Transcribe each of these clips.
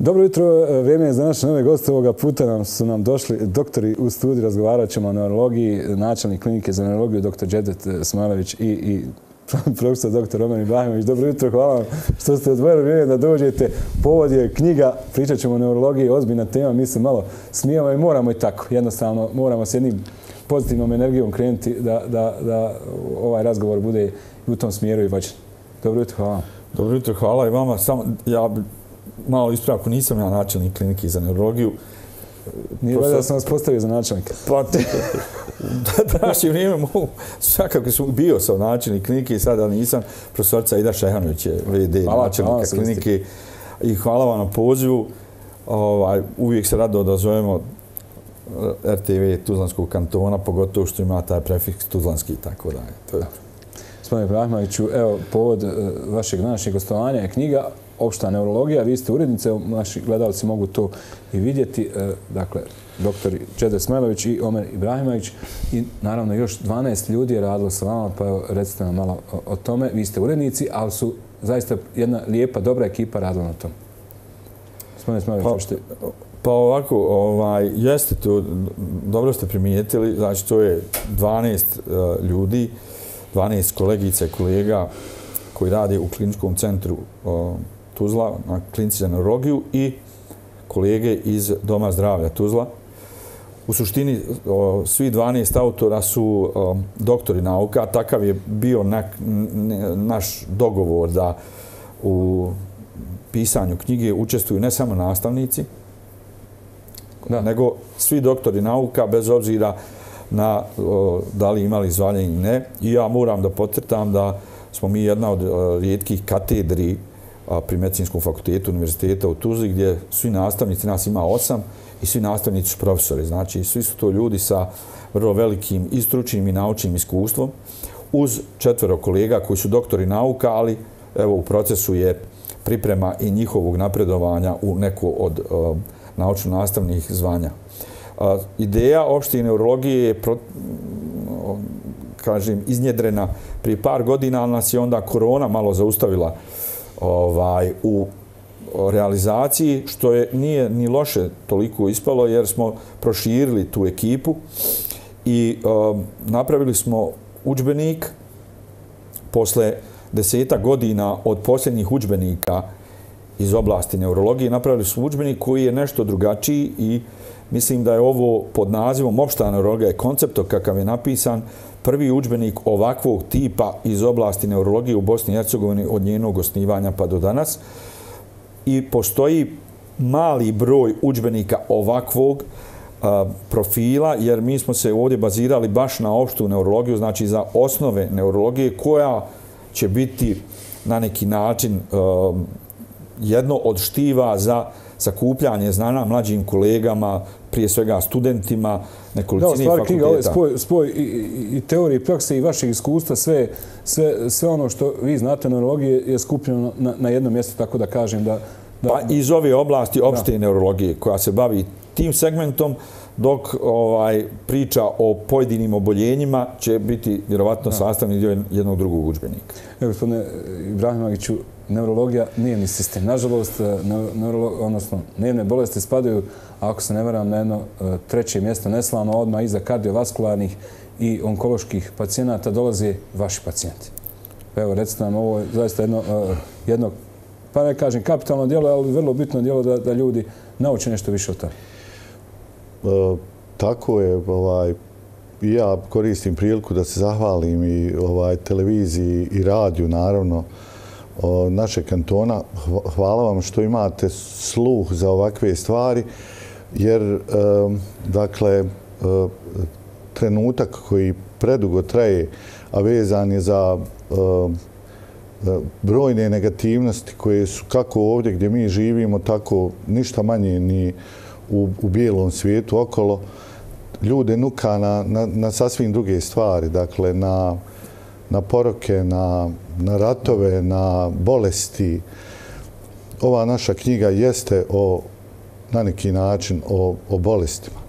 Dobro jutro, e, vrijeme je za naše nove goste. Ovoga puta nam su nam došli doktori u studiju, razgovarat ćemo o neurologiji, načelnik klinike za neurologiju, dr. Džedet e, Smalević i, i profesor dr. Roman Ibrahimović. Dobro jutro, hvala vam što ste odvojili vrijeme da dođete. Povod je knjiga, pričat ćemo o neurologiji, ozbiljna tema, mi se malo smijemo i moramo i tako. Jednostavno, moramo s jednim pozitivnom energijom krenuti da, da, da ovaj razgovor bude u tom smjeru i vođen. Dobro jutro, hvala vam. Dobro jutro, hvala i vama. Samo ja malo ispravku, nisam ja načelnik klinike za neurologiju. Nije Prosto... da sam vas postavio za načelnika. Pa, da današnje vrijeme mogu, svakako sam bio sam načelnik klinike i sada nisam. Profesorca Ida Šehanović je VD hvala, načelnika hvala klinike. I hvala vam na pozivu. Ovaj, uvijek se rado odazovemo eh, RTV Tuzlanskog kantona, pogotovo što ima taj prefiks Tuzlanski i tako da je. To je. Gospodine Brahmaviću, evo, povod eh, vašeg današnjeg gostovanja je knjiga opšta neurologija. Vi ste urednice, naši gledalci mogu to i vidjeti. E, dakle, doktor Čede Smajlović i Omer Ibrahimović i naravno još 12 ljudi je radilo sa vama, pa evo, recite nam malo o, tome. Vi ste urednici, ali su zaista jedna lijepa, dobra ekipa radila na tom. Gospodine Smajlović, pa, Pa ovako, ovaj, jeste to, dobro ste primijetili, znači to je 12 uh, e, ljudi, 12 kolegica i kolega koji rade u kliničkom centru uh, Tuzla na klinici za neurologiju i kolege iz Doma zdravlja Tuzla. U suštini, svi 12 autora su doktori nauka. Takav je bio naš dogovor da u pisanju knjige učestvuju ne samo nastavnici, nego svi doktori nauka, bez obzira na da li imali zvanje ili ne. I ja moram da potretam da smo mi jedna od rijetkih katedri pri medicinskom fakultetu univerziteta u Tuzli, gdje svi nastavnici, nas ima osam, i svi nastavnici su profesori. Znači, svi su to ljudi sa vrlo velikim i stručnim i naučnim iskustvom, uz četvero kolega koji su doktori nauka, ali evo u procesu je priprema i njihovog napredovanja u neko od uh, naučno-nastavnih zvanja. Uh, ideja opšte neurologije je pro, kažem, iznjedrena prije par godina, ali nas je onda korona malo zaustavila uh, ovaj u realizaciji, što je nije ni loše toliko ispalo, jer smo proširili tu ekipu i um, napravili smo učbenik posle deseta godina od posljednjih učbenika iz oblasti neurologije. Napravili smo učbenik koji je nešto drugačiji i mislim da je ovo pod nazivom opšta neurologija je koncept kakav je napisan prvi učbenik ovakvog tipa iz oblasti neurologije u Bosni i Hercegovini od njenog osnivanja pa do danas. I postoji mali broj učbenika ovakvog profila, jer mi smo se ovdje bazirali baš na opštu neurologiju, znači za osnove neurologije koja će biti na neki način jedno od štiva za sakupljanje znana mlađim kolegama, prije svega studentima, nekolicini fakulteta. Knjiga, ovaj spoj, spoj i, i, i teorije i prakse i vašeg iskustva, sve, sve, sve ono što vi znate neurologije je skupljeno na, na jednom mjestu, tako da kažem da... da pa iz ove oblasti opšte neurologije koja se bavi tim segmentom, dok ovaj priča o pojedinim oboljenjima će biti vjerovatno sastavni dio jednog drugog učbenika. Evo, gospodine Ibrahimoviću, neurologija nije ni sistem. Nažalost, e, neurolo, odnosno, dnevne bolesti spadaju, ako se ne varam, na jedno e, treće mjesto neslavno, odmah iza kardiovaskularnih i onkoloških pacijenata dolaze vaši pacijenti. Pa evo, recite nam, ovo je zaista jedno, e, jedno pa ne kažem kapitalno dijelo, ali vrlo bitno dijelo da, da ljudi nauče nešto više o tome. E, tako je, ovaj, ja koristim priliku da se zahvalim i ovaj televiziji i radiju, naravno, naše kantona. Hvala vam što imate sluh za ovakve stvari, jer e, dakle, e, trenutak koji predugo traje, a vezan je za brojne negativnosti koje su kako ovdje gdje mi živimo, tako ništa manje ni u, u bijelom svijetu okolo, ljude nuka na, na, na sasvim druge stvari, dakle na, na poroke, na, na ratove, na bolesti. Ova naša knjiga jeste o, na neki način o, o bolestima,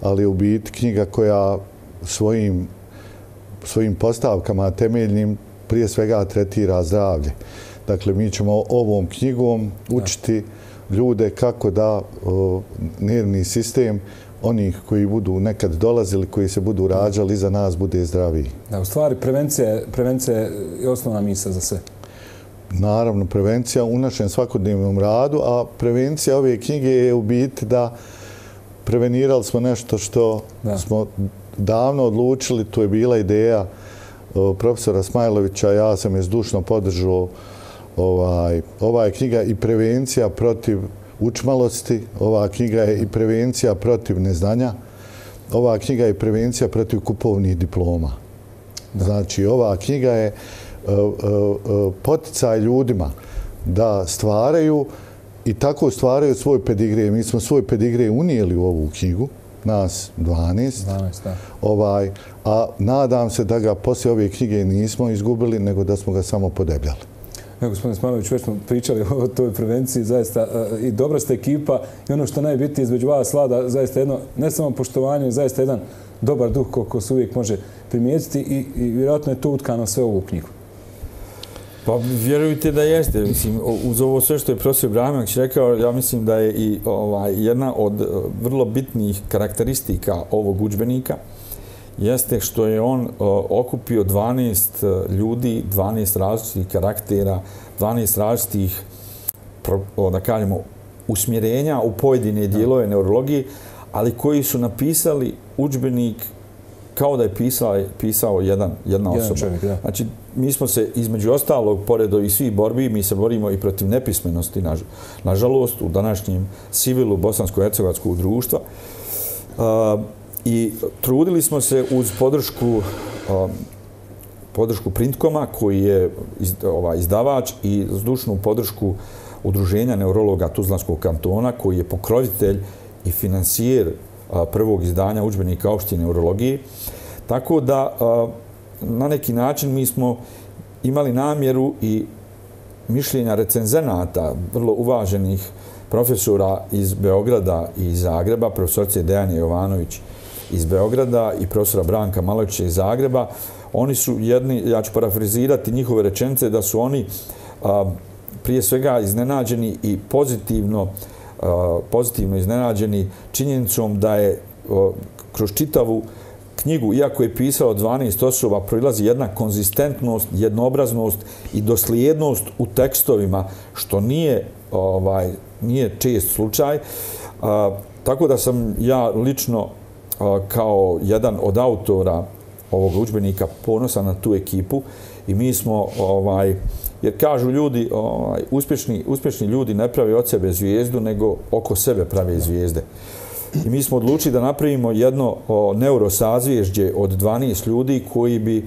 ali u biti knjiga koja svojim, svojim postavkama temeljnim prije svega tretira zdravlje. Dakle, mi ćemo ovom knjigom učiti ljude kako da o, nervni sistem onih koji budu nekad dolazili, koji se budu rađali, za nas bude zdraviji. Da, u stvari, prevencija, prevencija je osnovna misa za sve. Naravno, prevencija u našem svakodnevnom radu, a prevencija ove knjige je u biti da prevenirali smo nešto što da. smo davno odlučili, to je bila ideja profesora Smajlovića, ja sam je zdušno podržao ovaj, ova je knjiga i prevencija protiv učmalosti, ova knjiga je i prevencija protiv neznanja, ova knjiga je prevencija protiv kupovnih diploma. Znači, ova knjiga je uh, uh, poticaj ljudima da stvaraju i tako stvaraju svoj pedigrije. Mi smo svoj pedigrije unijeli u ovu knjigu, nas 12. 12 da. Ovaj, a nadam se da ga poslije ove knjige nismo izgubili, nego da smo ga samo podebljali. Evo, gospodin Smanović, već smo pričali o toj prevenciji, zaista e, i dobra ste ekipa i ono što najbitnije između vas slada, zaista jedno, ne samo poštovanje, zaista jedan dobar duh ko se uvijek može primijetiti i, i vjerojatno je to utkano sve ovu knjigu. Pa vjerujte da jeste. Mislim, uz ovo sve što je profesor Brahimović rekao, ja mislim da je i ovaj, jedna od e, vrlo bitnih karakteristika ovog učbenika jeste što je on okupio 12 e, ljudi, 12 različitih karaktera, 12 različitih, da kažemo, usmjerenja u pojedine dijelove neurologije, ali koji su napisali učbenik kao da je pisao, pisao jedan, jedna osoba. Jedan čovjek, da. Znači, mi smo se između ostalog, pored ovih svih borbi, mi se borimo i protiv nepismenosti, nažalost, u današnjem civilu bosansko-hercegovatskog društva. Uh, I trudili smo se uz podršku podršku Printkoma, koji je iz, ovaj, izdavač, i zdušnu podršku Udruženja neurologa Tuzlanskog kantona, koji je pokrovitelj i financijer prvog izdanja učbenika opšte neurologije. Tako da na neki način mi smo imali namjeru i mišljenja recenzenata vrlo uvaženih profesora iz Beograda i Zagreba, profesorce Dejane Jovanović iz Beograda i profesora Branka Malovića iz Zagreba. Oni su jedni, ja ću parafrizirati njihove rečence, da su oni a, prije svega iznenađeni i pozitivno pozitivno iznenađeni činjenicom da je kroz čitavu knjigu, iako je pisao 12 osoba, proilazi jedna konzistentnost, jednoobraznost i doslijednost u tekstovima, što nije ovaj nije čest slučaj. tako da sam ja lično kao jedan od autora ovog učbenika ponosan na tu ekipu i mi smo ovaj jer kažu ljudi ovaj uspješni uspješni ljudi ne prave od sebe zvijezdu nego oko sebe prave zvijezde. I mi smo odlučili da napravimo jedno neurosazvježđe od 12 ljudi koji bi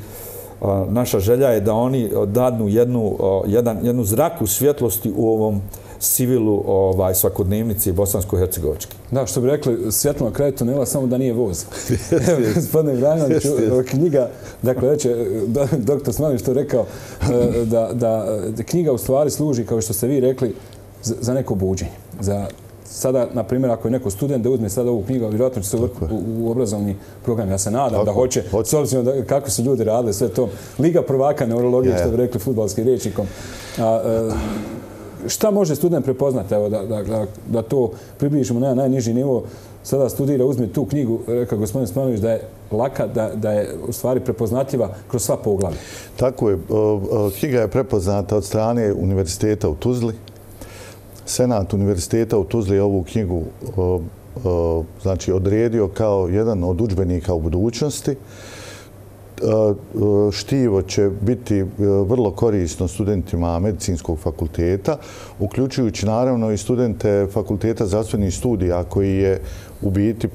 naša želja je da oni dadnu jednu, jedan, jednu zraku svjetlosti u ovom civilu ovaj, svakodnevnici bosansko-hercegovački. Da, što bi rekli, svjetlo na kraju tunela, samo da nije voz. Evo, gospodine Vranović, knjiga, dakle, već je doktor Smanović to rekao, e, da, da, knjiga u stvari služi, kao što ste vi rekli, za, za neko buđenje, za sada, na primjer, ako je neko student da uzme sada ovu knjigu, vjerojatno će se u, u obrazovni program, ja se nadam Tako. da hoće, hoće. s obzirom da, kako su ljudi radili sve to. Liga prvaka neurologije, ja, ja. što bi rekli futbalskim riječnikom. A, a, e, šta može student prepoznati, evo, da, da, da, da to približimo na najniži nivo, sada studira, uzme tu knjigu, rekao gospodin Smanović, da je laka, da, da je u stvari prepoznatljiva kroz sva poglavlja. Tako je. Knjiga je prepoznata od strane Univerziteta u Tuzli, Senat Univerziteta u Tuzli ovu knjigu znači, odredio kao jedan od učbenika u budućnosti. Štivo će biti vrlo korisno studentima medicinskog fakulteta, uključujući naravno i studente fakulteta zdravstvenih studija koji je u biti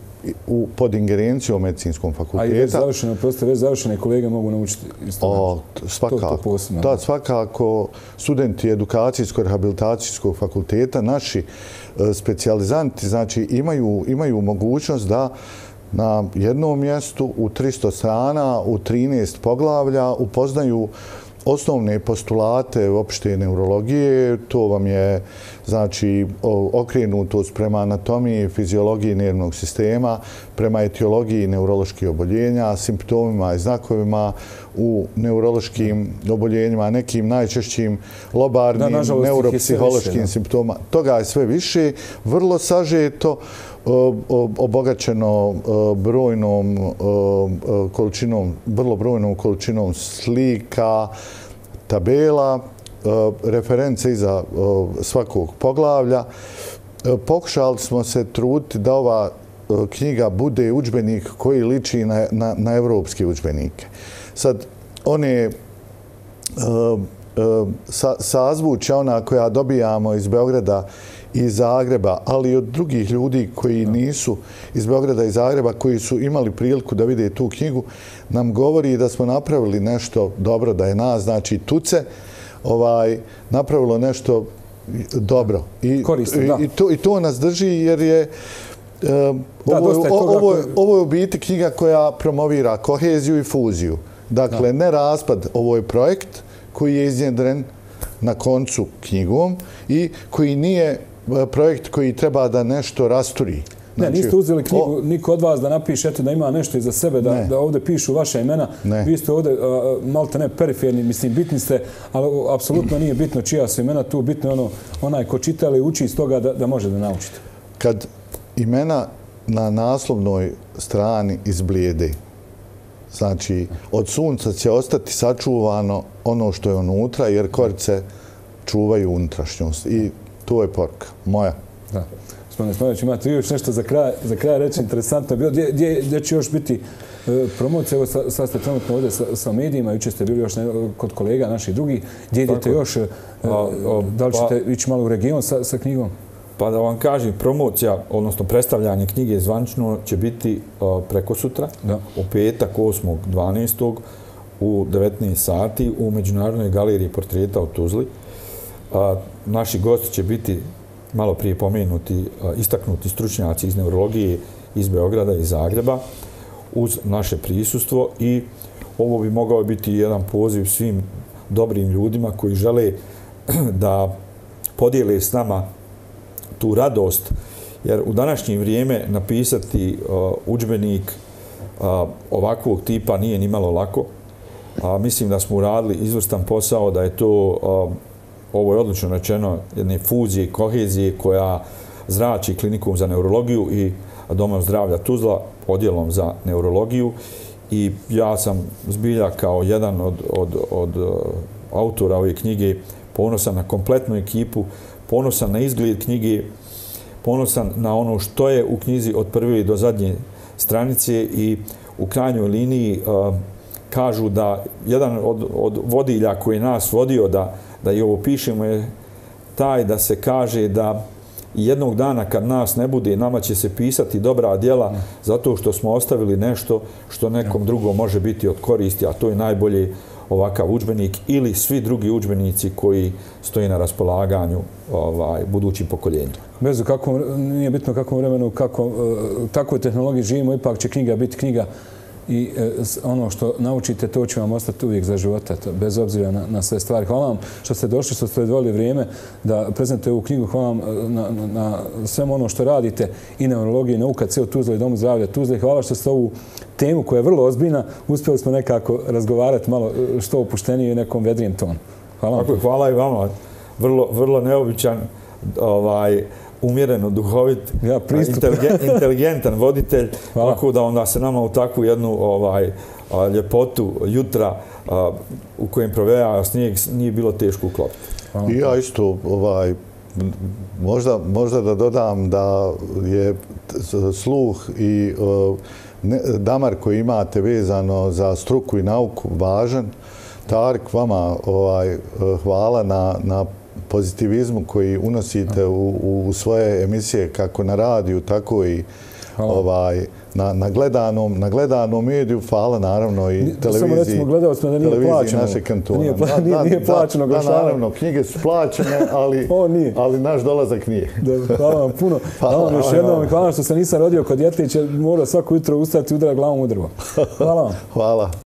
u, pod ingerencijom medicinskom fakulteta. A i već završene, prosto već završene kolege mogu naučiti o, svakako, to, to posebno. Da, svakako studenti edukacijsko-rehabilitacijskog fakulteta, naši e, specijalizanti, znači imaju, imaju mogućnost da na jednom mjestu u 300 strana, u 13 poglavlja upoznaju osnovne postulate opšte neurologije, to vam je znači okrenutost prema anatomiji, fiziologiji nervnog sistema, prema etiologiji neuroloških oboljenja, simptomima i znakovima u neurološkim oboljenjima, nekim najčešćim lobarnim, neuropsihološkim simptomima. Toga je sve više, vrlo sažeto, obogaćeno e, brojnom e, e, količinom, vrlo brojnom količinom slika, tabela, reference iza svakog poglavlja. Pokušali smo se truditi da ova knjiga bude učbenik koji liči na, na, na evropske učbenike. Sad, one sa, sazvuća ona koja dobijamo iz Beograda iz Zagreba, ali i od drugih ljudi koji nisu iz Beograda i Zagreba, koji su imali priliku da vide tu knjigu, nam govori da smo napravili nešto dobro, da je nas, znači Tuce, ovaj, napravilo nešto dobro. I, Korisno, da. I, to, I to nas drži jer je Um, da, ovo, je, ovo, je, ovo je u biti knjiga koja promovira koheziju i fuziju. Dakle, da. ne raspad, ovo je projekt koji je iznjedren na koncu knjigom i koji nije projekt koji treba da nešto rasturi. Ne, znači, niste uzeli knjigu niko od vas da napiše eto, da ima nešto iza sebe, da, da ovdje pišu vaše imena. Ne. Vi ste ovdje, uh, malte ne, periferni, mislim, bitni ste, ali apsolutno nije bitno čija su imena tu, bitno je ono, onaj ko čita ili uči iz toga da, da može da naučite. Kad imena na naslovnoj strani izblijede, znači, od sunca će ostati sačuvano ono što je unutra, jer korice čuvaju unutrašnjost. I to je poruka, moja. Da. Gospodine Smović, imate još nešto za kraj, za kraj reći, interesantno bilo. Gdje, gdje, gdje će još biti e, promocija? Evo, sad ste trenutno ovdje sa, sa medijima, juče ste bili još ne, kod kolega naših drugih. Gdje idete još? E, a, a, da li ćete pa, ići malo u region sa, sa knjigom? Pa da vam kažem, promocija, odnosno predstavljanje knjige zvančno će biti a, preko sutra, da. u petak 8.12. u 19 sati u Međunarodnoj galeriji portreta u Tuzli. A, naši gosti će biti malo prije pomenuti istaknuti stručnjaci iz neurologije iz Beograda i Zagreba uz naše prisustvo i ovo bi mogao biti jedan poziv svim dobrim ljudima koji žele da podijele s nama tu radost jer u današnje vrijeme napisati učbenik ovakvog tipa nije ni malo lako. A, mislim da smo uradili izvrstan posao, da je to ovo je odlično rečeno, jedne fuzije, kohezije koja zrači klinikom za neurologiju i domom zdravlja Tuzla odjelom za neurologiju. I ja sam zbilja kao jedan od, od, od uh, autora ove knjige ponosan na kompletnu ekipu, ponosan na izgled knjige, ponosan na ono što je u knjizi od prve do zadnje stranice i u krajnjoj liniji uh, kažu da jedan od, od vodilja koji nas vodio da da i ovo pišemo je taj da se kaže da jednog dana kad nas ne bude, nama će se pisati dobra djela zato što smo ostavili nešto što nekom drugom može biti od koristi, a to je najbolje ovakav učbenik ili svi drugi učbenici koji stoji na raspolaganju ovaj, budućim pokoljenjima. Bez kako, nije bitno kakvom vremenu, kako, uh, takvoj tehnologiji živimo, ipak će knjiga biti knjiga i e, ono što naučite, to će vam ostati uvijek za života, bez obzira na, na sve stvari. Hvala vam što ste došli, što ste odvojili vrijeme da prezentujete ovu knjigu. Hvala vam e, na, na, na sve ono što radite i neurologiji, nauka, cijel Tuzla i Domu zdravlja Tuzla. Hvala što ste ovu temu koja je vrlo ozbiljna, uspjeli smo nekako razgovarati malo e, što opuštenije i nekom vedrijem tonu. Hvala vam. hvala i vama. Vrlo, vrlo neobičan ovaj, umjereno, duhovit, ja, inteligen, inteligentan voditelj, tako da onda se nama u takvu jednu ovaj, ljepotu jutra u kojem proveja snijeg nije bilo teško uklopiti. I ja isto ovaj, možda, možda da dodam da je sluh i ne, damar koji imate vezano za struku i nauku važan. Tarik, vama ovaj, hvala na, na pozitivizmu koji unosite u, u svoje emisije kako na radiju, tako i ovaj, na, na, gledanom, na gledanom mediju, hvala naravno i televiziji. Samo recimo gledao smo da nije plaćeno. naše kantona. Nije, pla, nije, nije plaćeno da, da, naravno, knjige su plaćene, ali, nije. ali naš dolazak nije. Da, hvala vam puno. Hvala, hvala vam još jednom. Hvala što se nisam rodio kod djetlića, mora svako jutro ustati i udara glavom u drvo. Hvala vam. hvala.